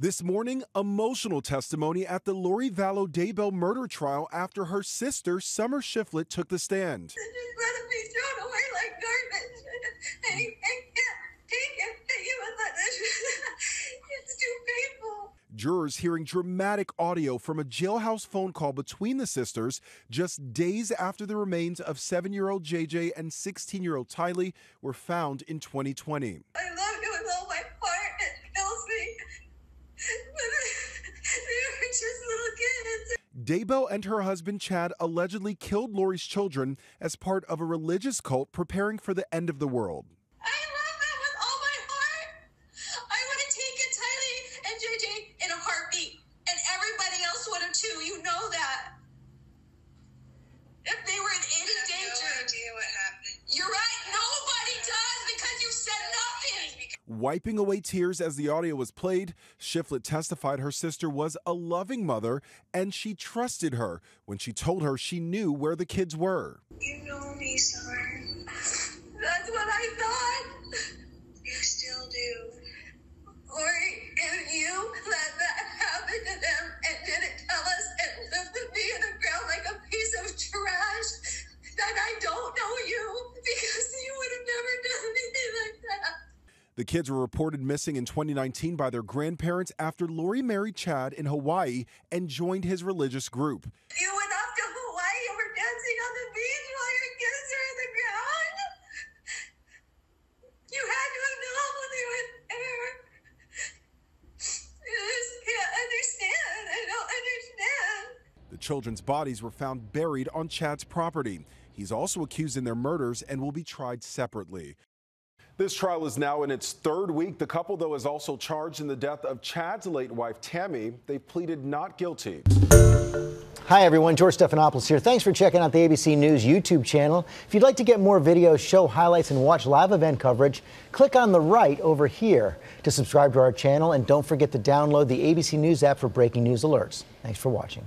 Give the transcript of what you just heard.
This morning, emotional testimony at the Lori Vallow Daybell murder trial after her sister, Summer Shiflett, took the stand. just let him be thrown away like garbage. I, I can't take it that you would let this. it's too painful. Jurors hearing dramatic audio from a jailhouse phone call between the sisters just days after the remains of seven year old JJ and 16 year old Tylee were found in 2020. I love you with all my heart. It kills me. But they were just little kids. Daybell and her husband Chad allegedly killed Lori's children as part of a religious cult preparing for the end of the world. I love them with all my heart. I would have taken Tylee and JJ in a heartbeat, and everybody else would have too. You know that. If they were in any danger, no idea what happened. you're right. Nobody does because you said nothing. Wiping away tears as the audio was played, Shiflett testified her sister was a loving mother and she trusted her when she told her she knew where the kids were. You know me. That's what I The kids were reported missing in 2019 by their grandparents after Lori married Chad in Hawaii and joined his religious group. You went off to Hawaii and were dancing on the beach while your kids are in the ground. You had to have known when they were there. I just can't understand. I don't understand. The children's bodies were found buried on Chad's property. He's also accused in their murders and will be tried separately. This trial is now in its third week. The couple, though, is also charged in the death of Chad's late wife, Tammy. They pleaded not guilty. Hi, everyone. George Stephanopoulos here. Thanks for checking out the ABC News YouTube channel. If you'd like to get more videos, show highlights, and watch live event coverage, click on the right over here to subscribe to our channel. And don't forget to download the ABC News app for breaking news alerts. Thanks for watching.